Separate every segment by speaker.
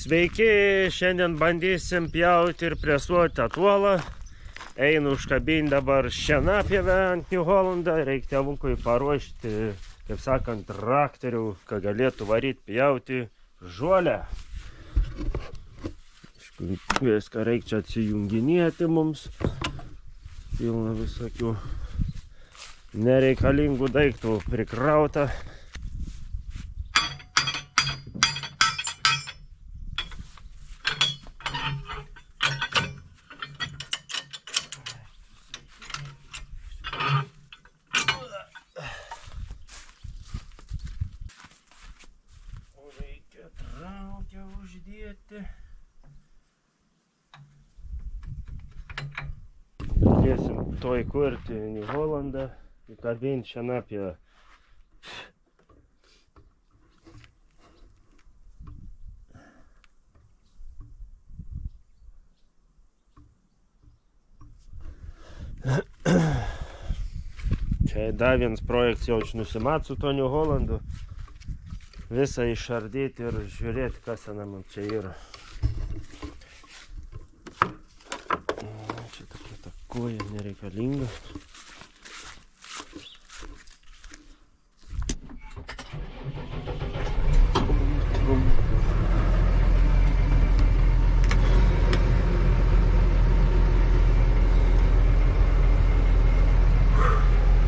Speaker 1: Sveiki, šiandien bandysim pjauti ir presuoti atolą. Einu užkabinti dabar šienapjevę ant New Hollandą. Reikia tėvukui paruošti, kaip sakant, traktorių, kad galėtų varyti pjauti žuolę. Viską reikia čia atsijunginėti mums. Pilna visokių nereikalingų daiktų prikrauta. O reikia traukę uždėti. Galėsim to įkurti New Hollandą, įkabinti šienapjevę. Čia dar vienas projektas jau aš nusimat su to New Hollandu. Visą išardyti ir žiūrėti, kas ten man čia yra. Čia tokia ta koja nereikalinga.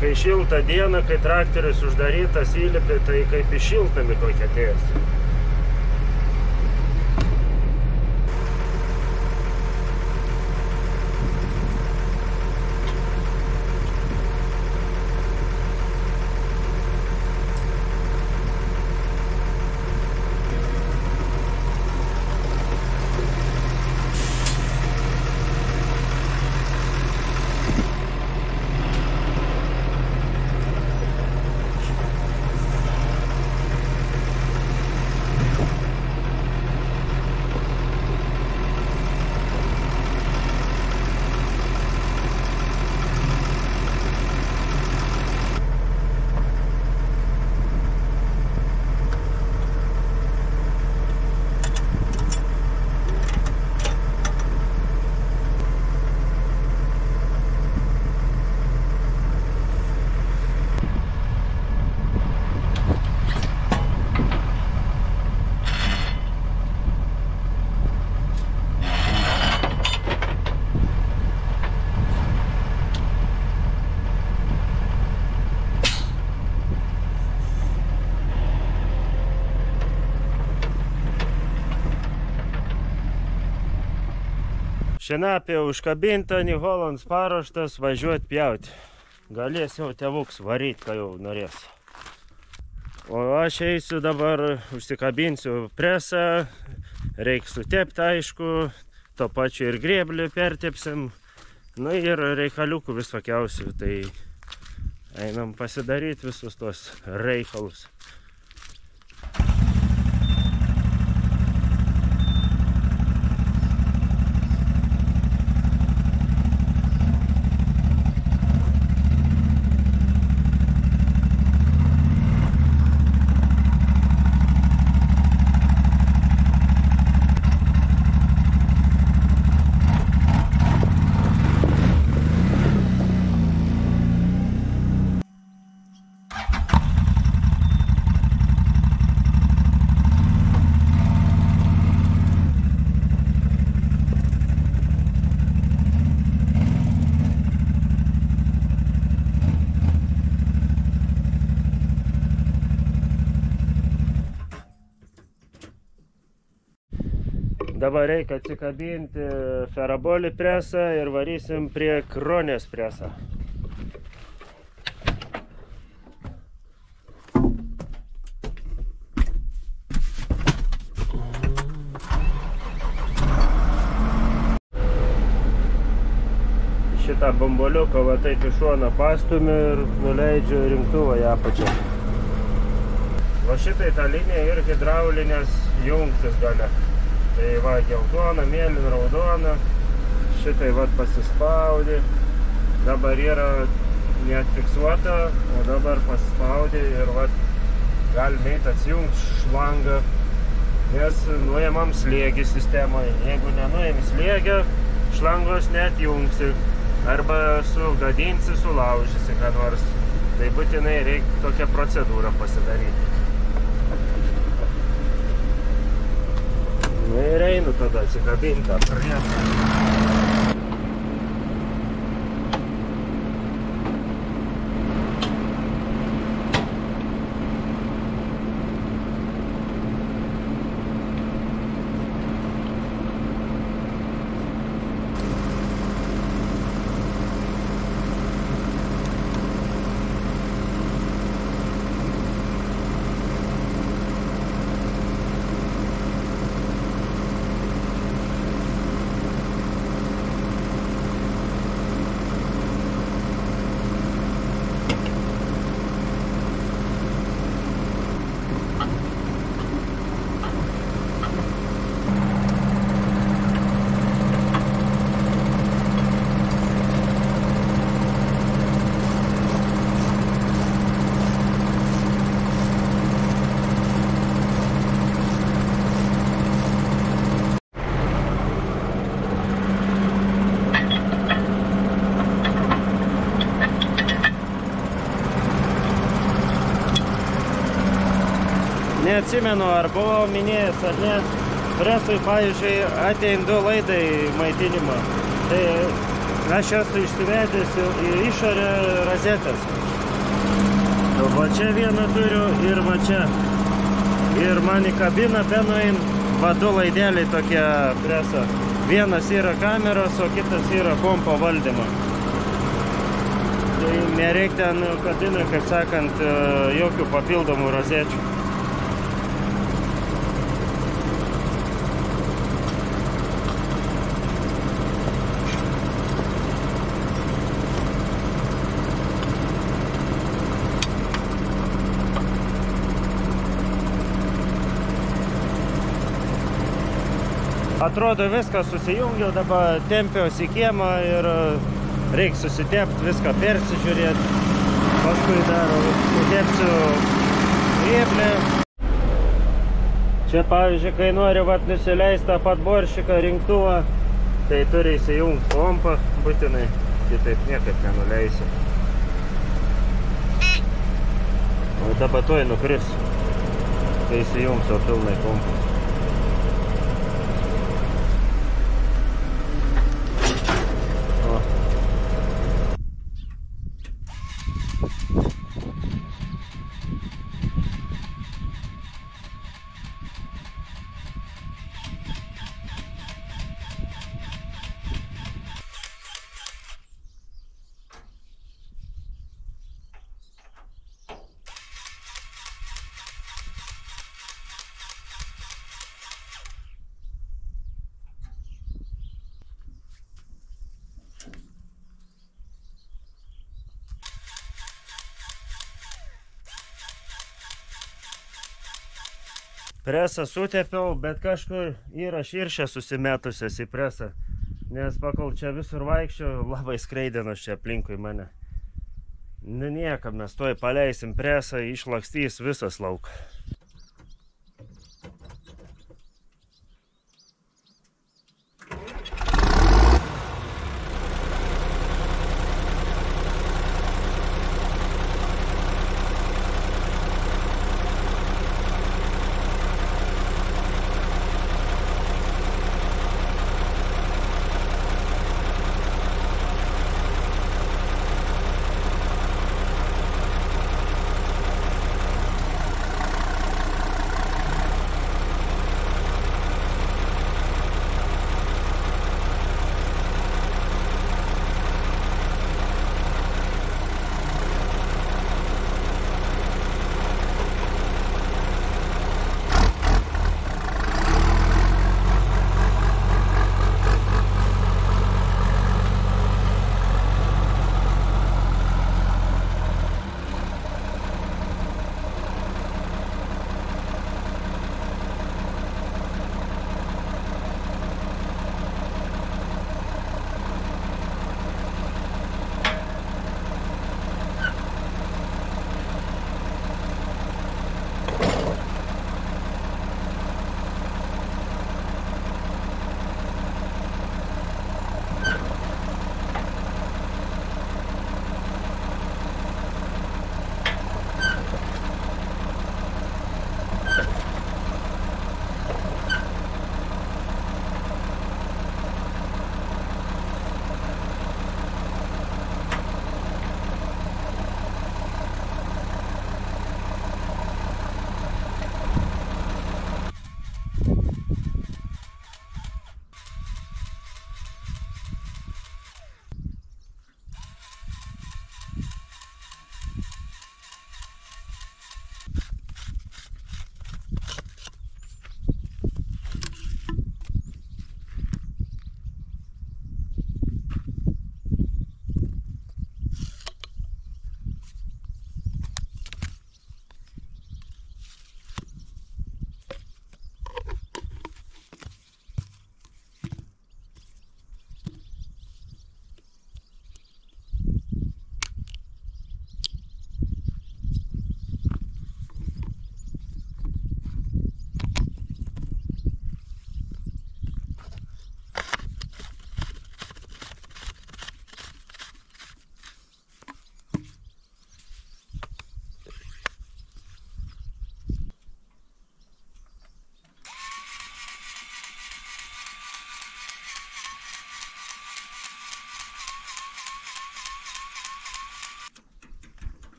Speaker 1: Kai šiltą dieną, kai traktorius uždarytas įlipi, tai kaip į šiltnamį kokią atėjęs. Šienapė užkabinta, New Hollands paruoštas, važiuoti pjauti. Galės jau tėvuks varyti, kai jau norės. O aš eisiu dabar, užsikabinsiu presą, reiks sutepti aišku, to pačiu ir grėblį pertepsim. Na ir reikaliukų visokiausių, tai einam pasidaryti visus tos reikalus. Dabar reikia atsikabinti ferabolį presą ir varysim prie kronės presą. Šitą bamboliuką va taip iš šono pastumiu ir nuleidžiu rinktuvą į apačią. Va šitai ta linija ir hidraulinės jungtis gale. Tai va, geltona, mėlyna, raudona. Šitai va pasispaudė. Dabar yra neatfiksuota, o dabar pasispaudė ir va galime eiti atsijungti šlangą Nes nuėmam slėgį sistemoje. Jeigu nenuėm slėgio, šlangos net jungsi. Arba sugadinsi, sulaužysi ką nors. Tai būtinai reikia tokią procedūrą pasidaryti. Nu ir einu tada atsikabinti tą presą. Neatsimenu, ar buvau minėjęs ar ne. Presui, pavyzdžiui, atein du laidai maitinimo. Tai aš esu išsivedęs į išorę razetės. Va čia vieną turiu ir va čia. Ir man į kabiną benuin va du laideliai tokie preso. Vienas yra kameros, o kitas yra kompo valdymo. Tai nereikia ten kabinai, kaip sakant, jokių papildomų rozečių. Atrodo viskas susijungiau, dabar tempiausi į kiemą ir reikia susitepti, viską persižiūrėti. Paskui dar sutepsiu rėblę. Čia pavyzdžiui, kai nori vat, nusileisti tą pat boršiką rinktuvą, tai turi įsijungti pompą būtinai, kitaip niekaip nenuleisi. O dabar tuoj nukris, kai įsijungsiu pilnai pompą. Presą sutepiau, bet kažkur yra širšė susimetusios į presą. Nes pakol čia visur vaikščio, labai skreidinos čia aplinkui mane. Nu niekam, mes toj paleisim presą, išlakstys visas lauk.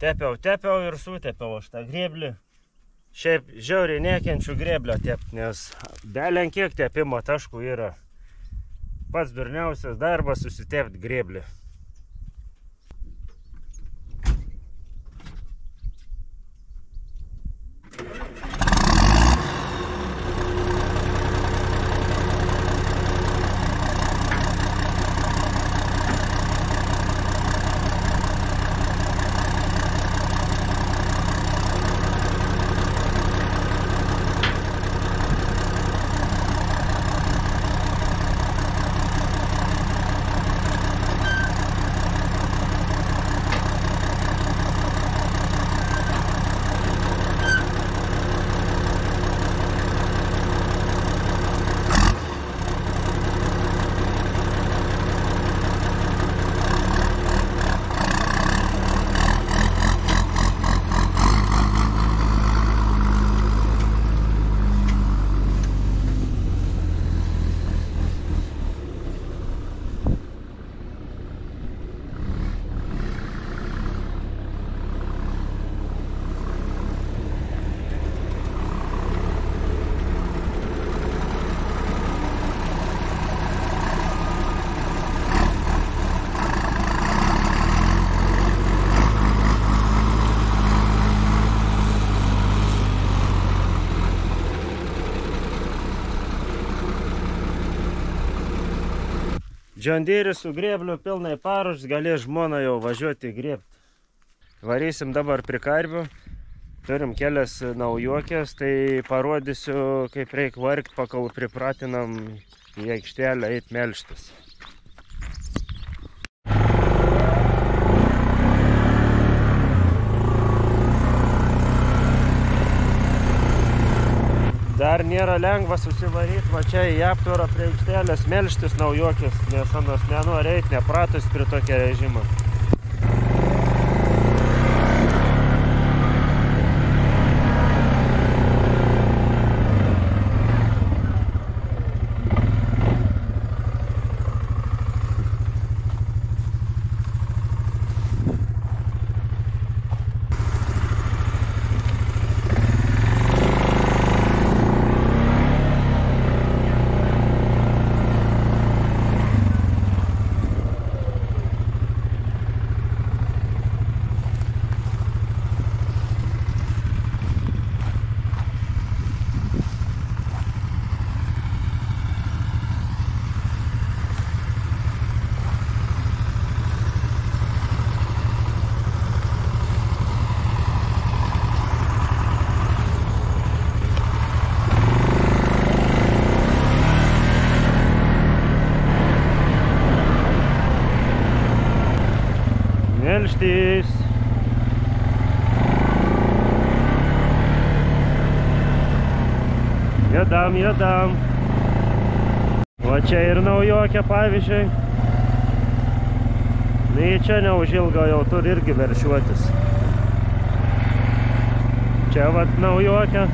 Speaker 1: Tepiau, tepiau ir sutepiau aš tą grėblį. Šiaip žiauriai nekenčiu grėblio tepti, nes belen kiek tepimo taškų yra. Pats durniausias darbas susitepti grėblį. Džondėris su grėbliu pilnai paruošs, galės žmona jau važiuoti grėbti. Varysim dabar prie karvių. Turim kelias naujokės, tai parodysiu, kaip reikia vargti, pakol pripratinam į aikštelę eit melštis. Dar nėra lengva susivaryti va čia į aptvarą prie aikštelės melštis naujokis, nes anas nenori eiti, nepratus prie tokio režimo. Melštis. Jodam, jodam. Va čia ir naujokė pavyzdžiui. Tai čia neužilgo jau turi irgi veršiuotis. Čia vat naujokė.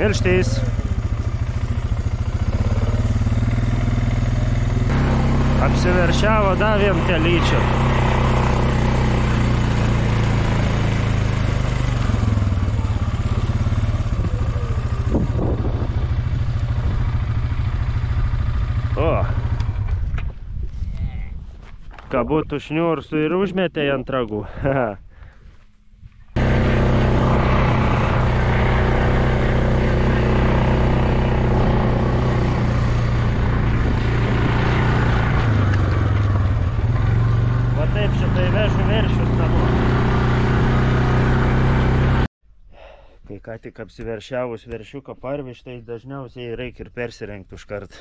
Speaker 1: Melštys. Apsiveršiavo davėm telyčią. O. Kabutų šniursų ir užmetė ant ragų. Kai ką tik apsiveršiavus veršiuką parviš, tai dažniausiai reikia ir persirengti už kartą.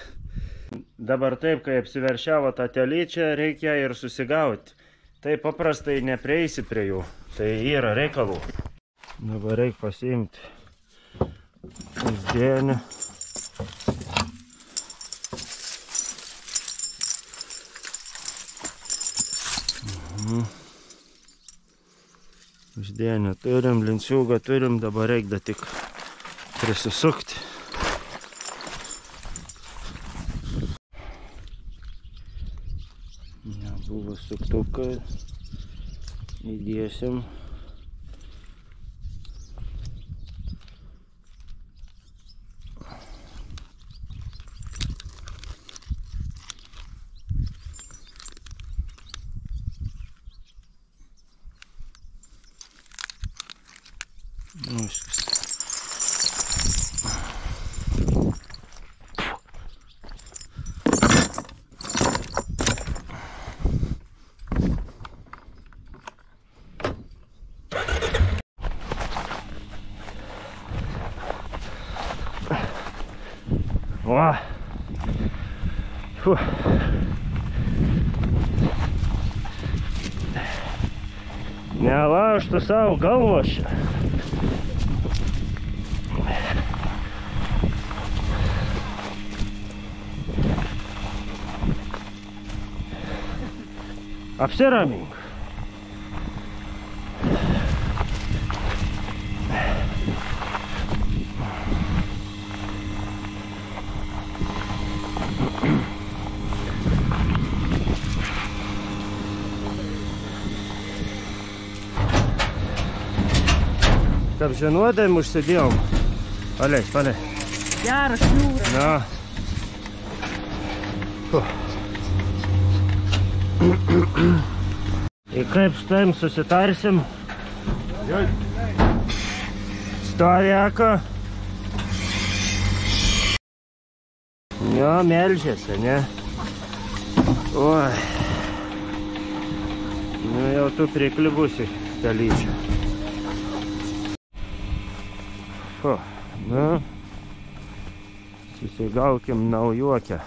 Speaker 1: Dabar taip, kai apsiveršiavo tą telyčią, reikia ir susigauti. Tai paprastai neprieisi prie jų. Tai yra reikalų. Dabar reikia pasiimti kasdienį. Uždienį turim, linciūgą turim, dabar reikia tik prisisukti. суктовка и 10 О! Фу. Ne var što sam kalmış. Обсераминг. Žinodami užsidėjom. Paleis, paleis.
Speaker 2: Geras jūra.
Speaker 1: Na. Puh. Ir kaip su tavim susitarsim? Stovėko. Jo, melžiasi, ne? Oi. Nu jau tu priklibusi, telyčia. Fu, nu. Susigaukim naujokę.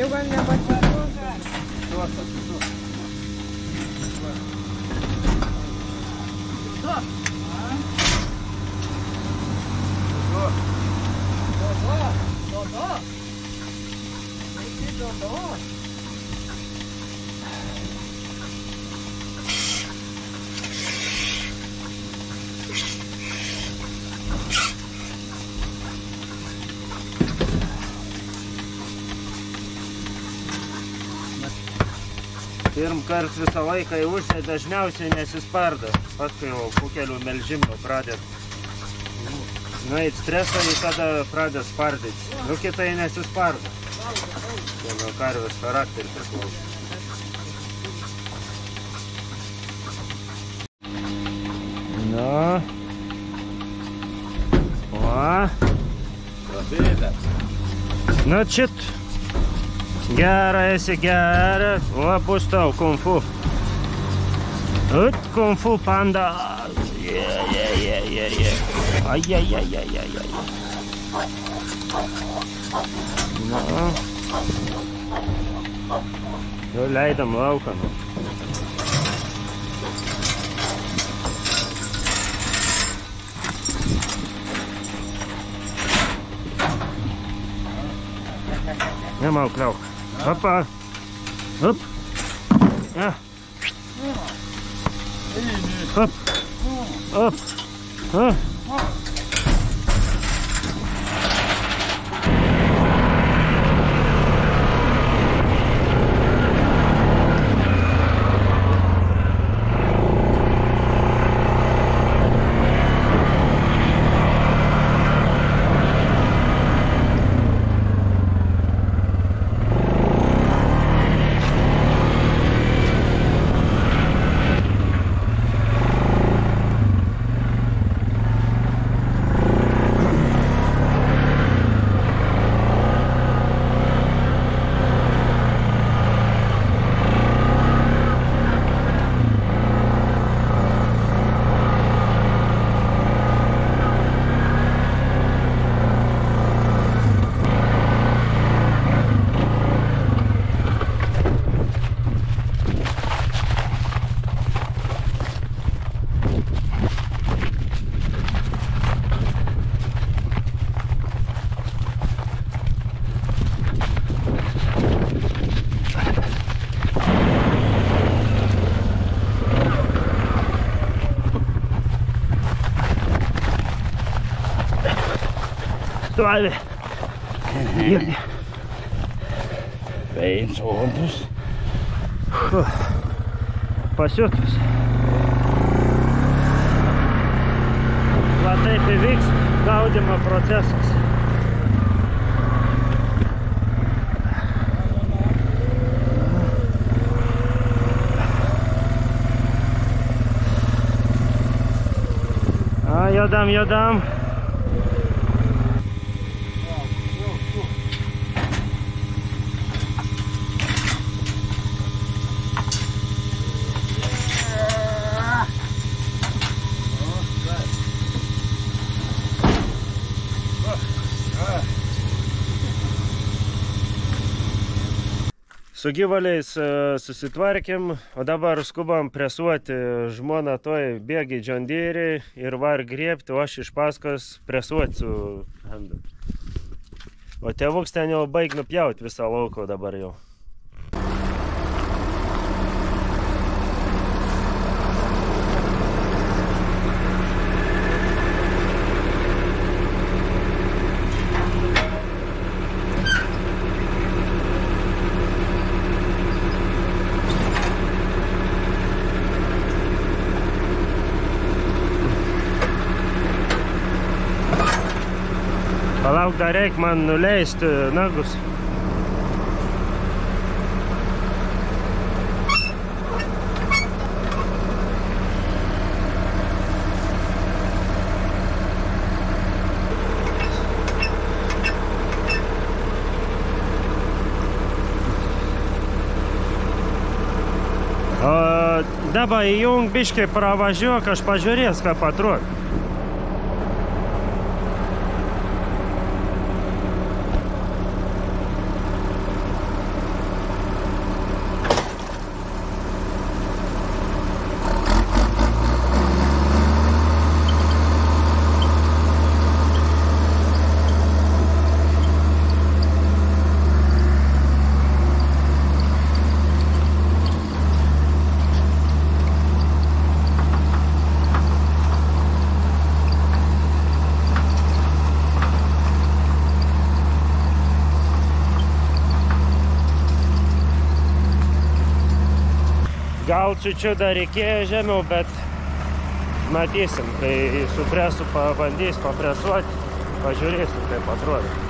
Speaker 2: Jau gal nepatiko.
Speaker 1: Pirm kart visą laiką į užsienį dažniausiai nesispardo. Paskui jau po kelių melžimų pradėt. Nueit stresą į tada pradėt spardyti. Nu kitai nesispardo. Tai nuo karvės charakterį priklauso. Nu. O. Nu čit. Gera esi gera. O, bus tau kung fu. Ut, kung fu panda. Yeah, yeah, yeah, yeah, yeah. Ai, ai, ai, ai, ai, ai. Nu. Jau leidam lauką. Nu. Nemauk lauk. Hopa. Hop, hein. hop. Ah. Hop. Hop. Hop. 35.
Speaker 3: Virkelig.
Speaker 1: Bagens Olympus. Посеклись. La teipi vyks gaudimo procesas. A, jodam, jodam. Su gyvaliais e, susitvarkėm, o dabar skubam presuoti žmoną toj bėgi džondyriai ir var griebti, o aš iš paskos presuoti su handu. O tėvuks ten jau baig nupjauti visą lauką dabar jau. Palauk, dar reik man nuleisti nagus. O dabar įjung biškai pravažiuok, aš pažiūrės, ką patruok. Gal čiučiu dar reikėjo žemiau, bet matysim, kai su presu pabandys papresuoti, pažiūrėsim, kaip atrodo.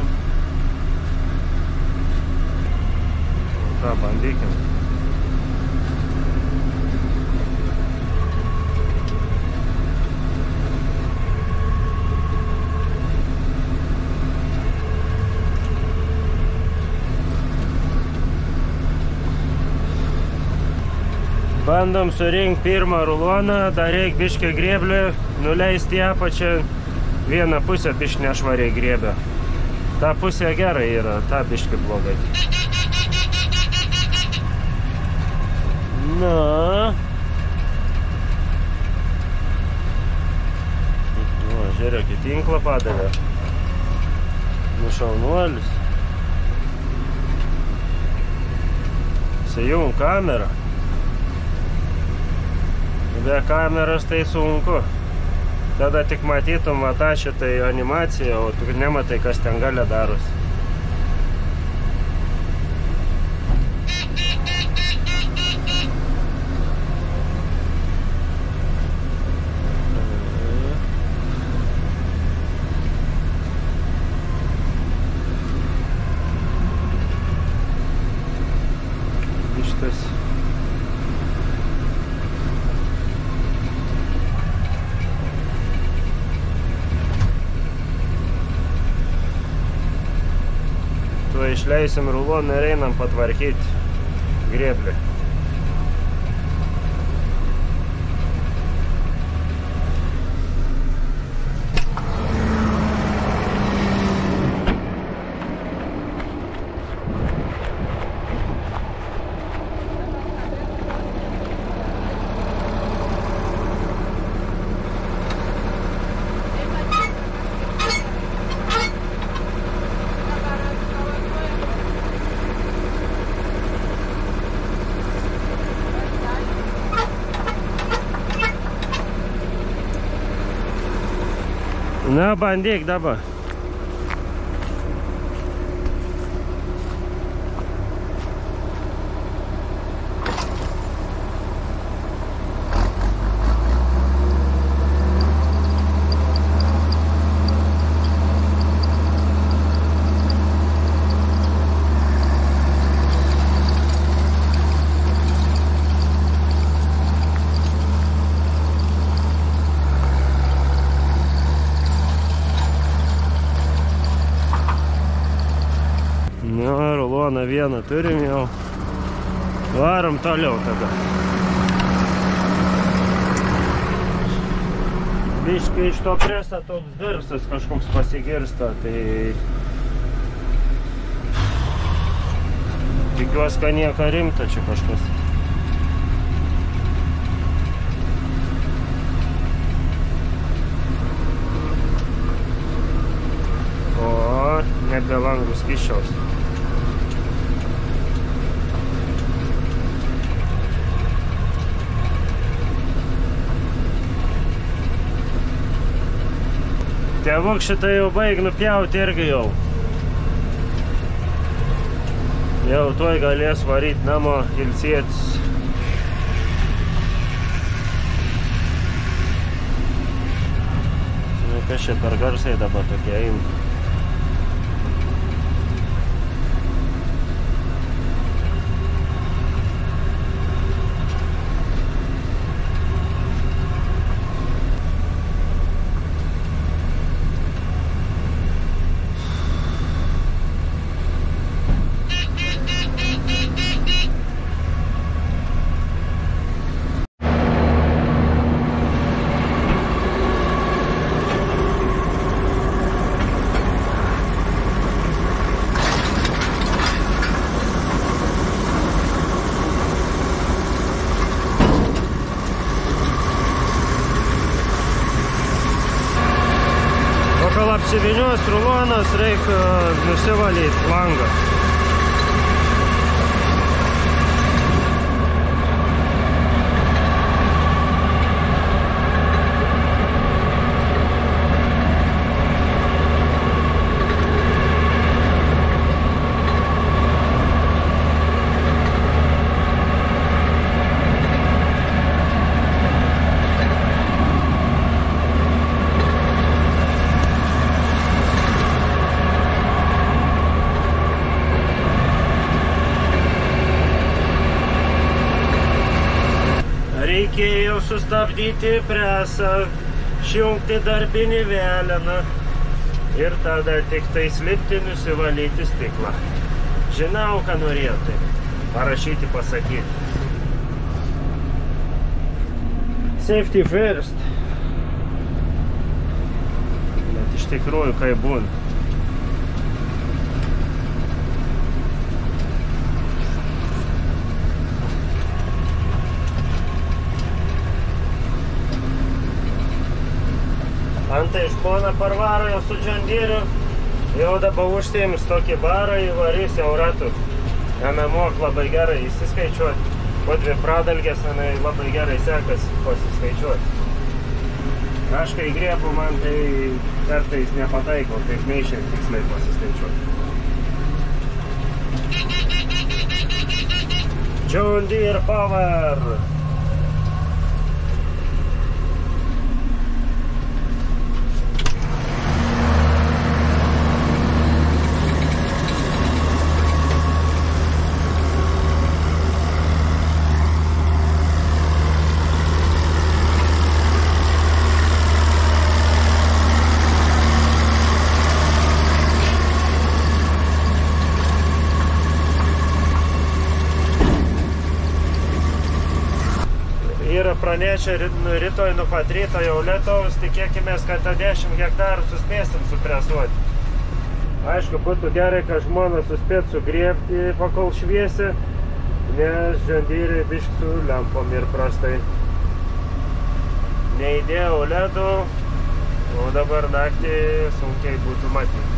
Speaker 1: Persijungiam. Ką, bandykim. Bandom surinkti pirmą ruloną, dar reikia biškį grėblį, nuleisti į apačią, vieną pusę biškį nešvariai grėbė. Ta pusė gerai yra, ta biškį blogai. Na. Nu, žiūrėk, į tinklą padavė. Nušaunuolis. Sejung kamerą. Be kameros tai sunku. Tada tik matytum va tą šitą animaciją, o tu nematai, kas ten gale darosi. Šitas tuo išleisim ruloną ir einam patvarkyti grėblį. دا باندې یک دا به vieną turim jau. Varom toliau tada. Biškai iš to preso toks garsas kažkoks pasigirsta, tai... Tikiuosi, kad nieko rimto čia kažkas. O, nebe langus kiščiaus. Tėvuk šitą jau baig nupjauti irgi jau. Jau tuoj galės varyti namo ilsėtis. Nu, kas čia per garsai dabar tokie eina. Apsivinios rulonas, reikia nusivalyti langą. Sustabdyti presą, šjungti darbinį veleną ir tada tik tai slipti nusivalyti stiklą. Žinau, ką norėjote. Parašyti, pasakyti. Safety first. Bet iš tikrųjų, kai būna. Žmona parvaro jau su džandyriu, jau dabar užsiims tokį barą įvarys jau ratų. Jame mok labai gerai įsiskaičiuoti. Po dvi pradalgės, jinai labai gerai sekas pasiskaičiuoti. Aš kai griebu, man tai kartais nepataiko, taip neišiai tiksliai pasiskaičiuoti. John Deere Power! Nu, rytoj nuo pat ryto jau lietaus, tikėkime, kad tą 10 hektarų suspėsim supresuoti. Aišku, būtų gerai, kad žmonės suspėtų sugriebti, pakol šviesi, nes žandyriai bišk su lempom ir prastai. Neįdėjau ledų, o dabar naktį sunkiai būtų matyti.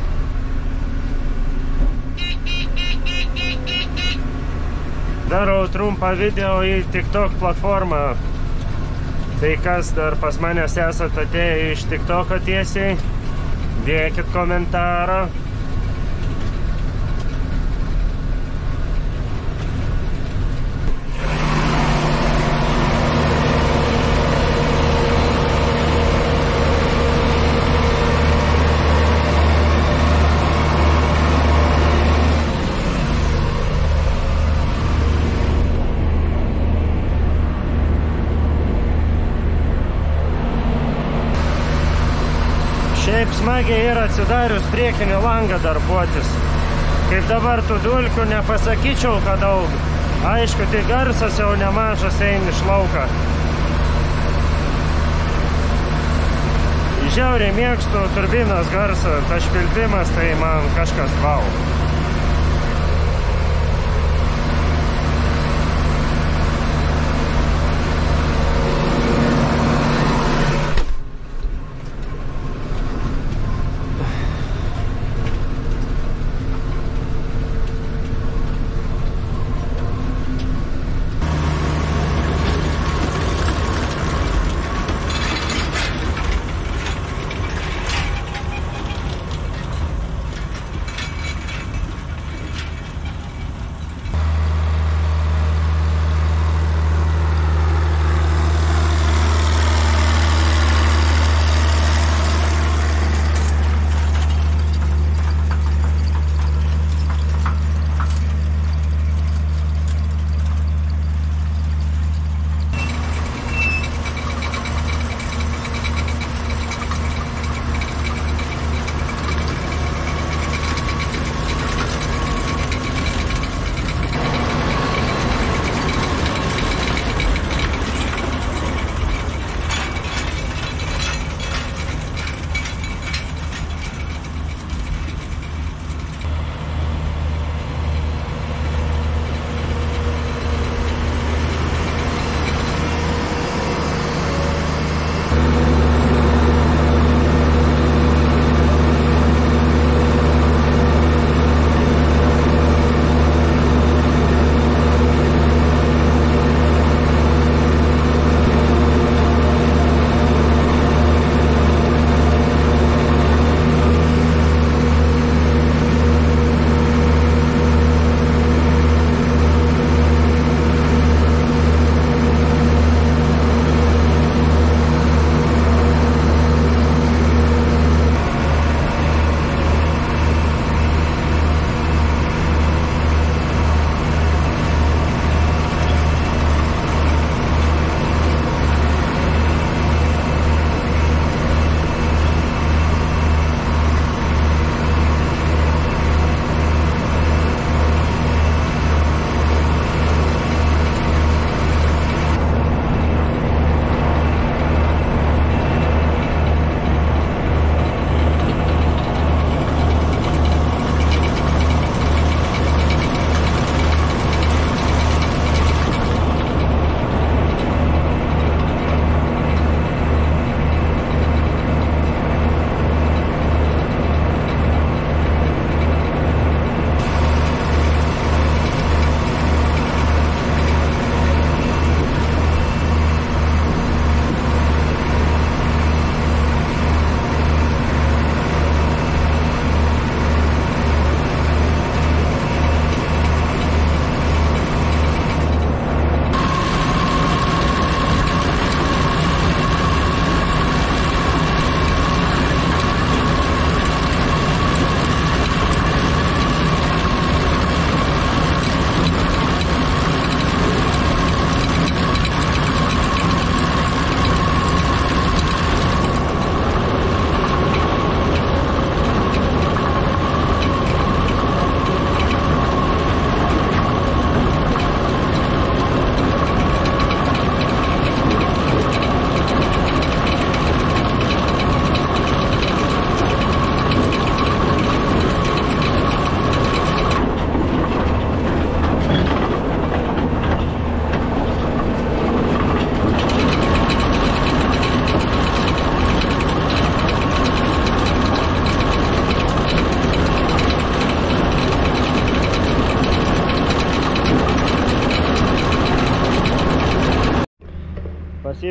Speaker 1: Darau trumpą video į TikTok platformą. Tai kas dar pas manęs esate atėję iš TikToko tiesiai, dėkit komentarą. Šiaip smagiai yra atsidarius priekinį langą darbuotis. Kaip dabar tų dulkių nepasakyčiau, kad daug. Aišku, tai garsas jau nemažas eina iš lauką. Žiauriai mėgstu turbinos garsą, tas švilpimas tai man kažkas vau.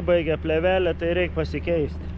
Speaker 1: Pasibaigia plevelė, tai reikia pasikeisti.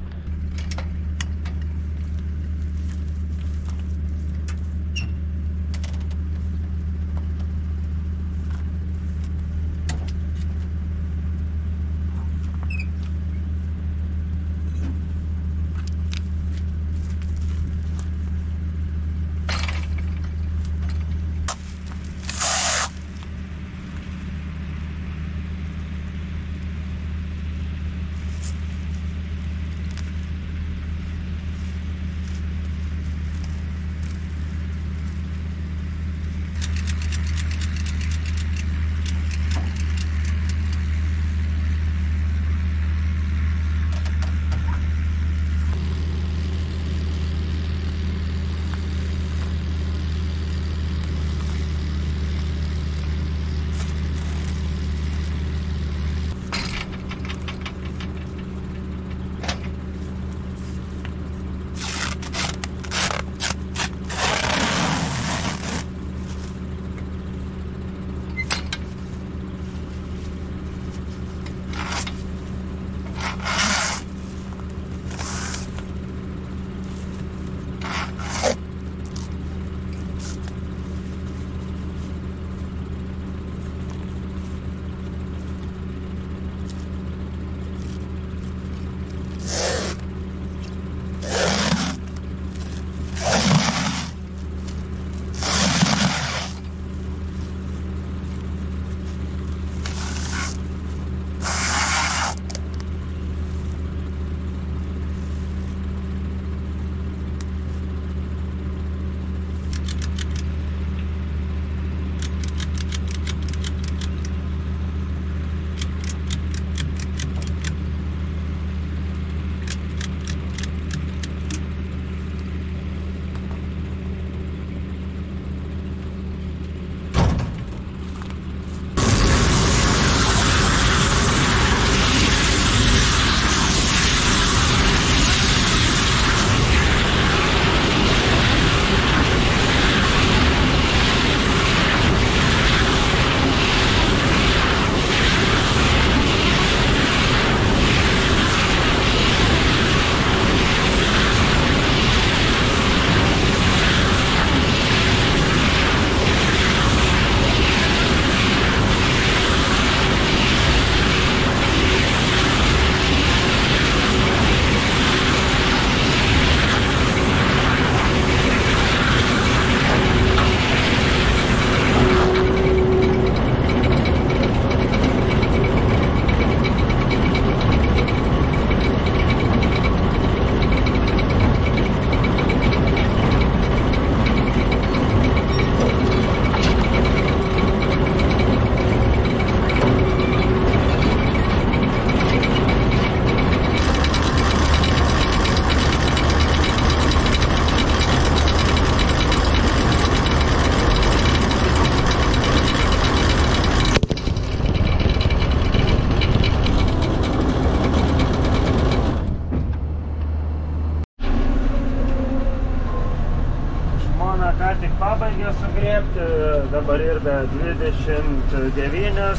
Speaker 1: Be 29.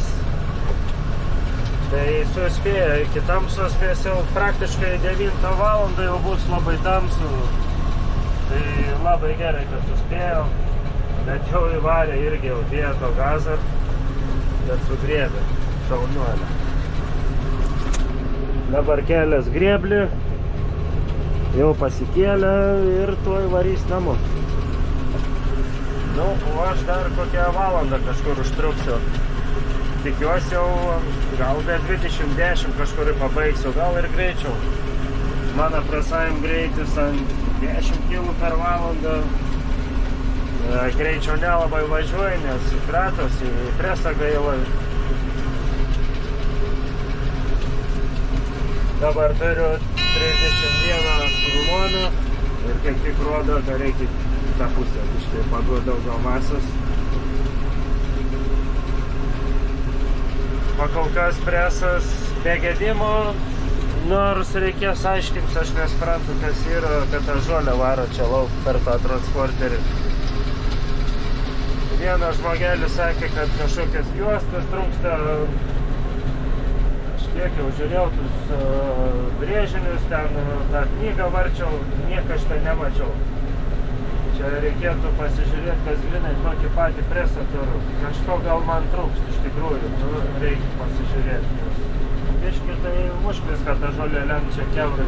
Speaker 1: Tai suspėjo, iki tamsos spės jau praktiškai 9 valandą jau bus labai tamsu. Tai labai gerai, kad suspėjo. Bet jau įvarė irgi jau dėjo to gazą, bet sugrėbė šaunuolę. Dabar kelias grėblį, jau pasikėlė ir tuoj varys namo. Nu, o aš dar kokią valandą kažkur užtruksiu. Tikiuosi jau gal be 20-10 kažkur pabaigsiu, gal ir greičiau. Mano prasajam greitis ant 10 km per valandą. E, Greičio nelabai važiuoju, nes kratosi presą gailą. Dabar turiu 31 rulonų ir kaip tik rodo, kad reikia tą pusę biškai paduoti daugiau masės. Pakol kas presas be gedimo, nors reikės aiškinti, aš nesprantu, kas yra, kad tą žolę varo čia lauk per tą transporterį. Vienas žmogelis sakė, kad kažkokias juostas trūksta. Kiek jau žiūrėjau tus brėžinius, ten tą knygą varčiau, nieko šitą nemačiau. Čia reikėtų pasižiūrėti, kas grinai tokį patį presą turiu. Kažko gal man trūks, iš tikrųjų, nu, reikia pasižiūrėti. Biški tai muškis, kad ta žolė čia keurai.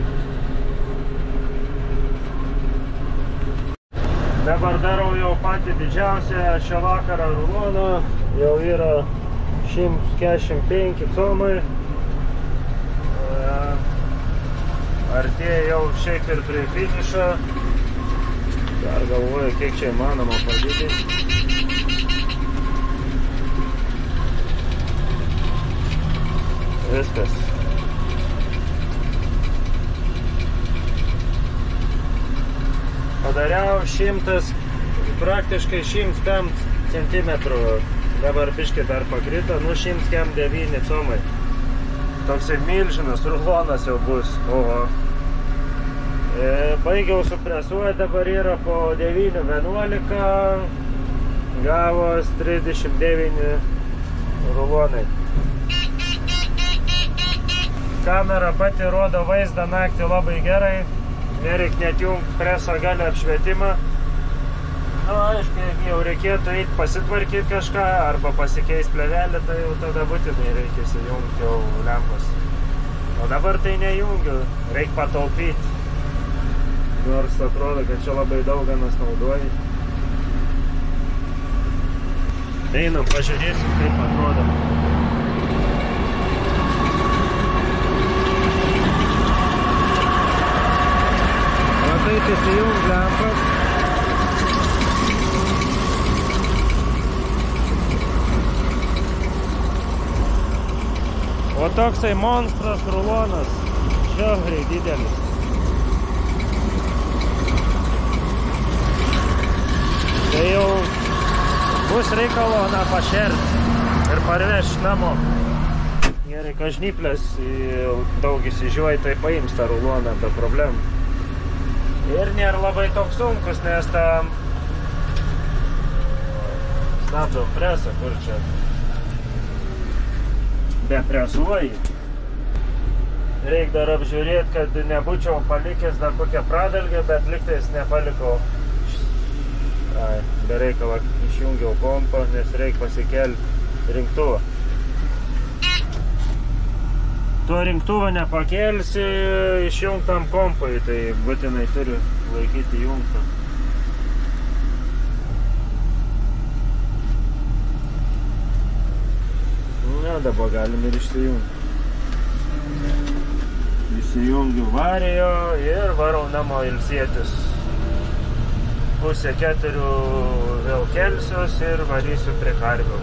Speaker 1: Dabar darau jau patį didžiausią šią vakarą ruloną. Jau yra 145 comai. E, Artėja jau šiaip ir prie finišo. Dar galvoju, kiek čia įmanoma padidinti. Viskas. Padariau šimtas, praktiškai 105 cm. Dabar biškai dar pakrito, nu 109 comai. Toksai milžinas rulonas jau bus. Oho. E, baigiau supresuoti, dabar yra po 9.11, gavos 39 rulonai. Kamera pati rodo vaizdą naktį labai gerai, nereik net jungti preso galę apšvietimą. Na, nu, aišku, jeigu jau reikėtų eiti pasitvarkyti kažką arba pasikeisti plevelį, tai jau tada būtinai reikia įsijungti jau lempas. O dabar tai nejungiu, reikia pataupyti. Nors atrodo, kad čia labai daug ganas naudoji. Einam, pažiūrėsim, kaip atrodo. Va taip įsijung lempas. O toksai monstras rulonas, žiauriai didelis. Tai jau bus reikalo na pašerti ir parveš namo. Gerai, kažnyplės daug įsižiuoja, tai paims tą ruloną be problemų. Ir nėra labai toks sunkus, nes tą stabdžio presą, kur čia bepresuoji. Reikia dar apžiūrėti, kad nebūčiau palikęs dar kokią pradalgę, bet liktais nepalikau. Ai, be reikalo išjungiau kompą, nes reikia pasikelti rinktuvą. Tuo rinktuvą nepakelsi išjungtam kompui, tai būtinai turi laikyti jungtą. Na, dabar galim ir išsijungti. Įsijungiu varijo ir varau namo ilsėtis. Pusę keturių vėl kelsiuos ir varysiu prie karvių.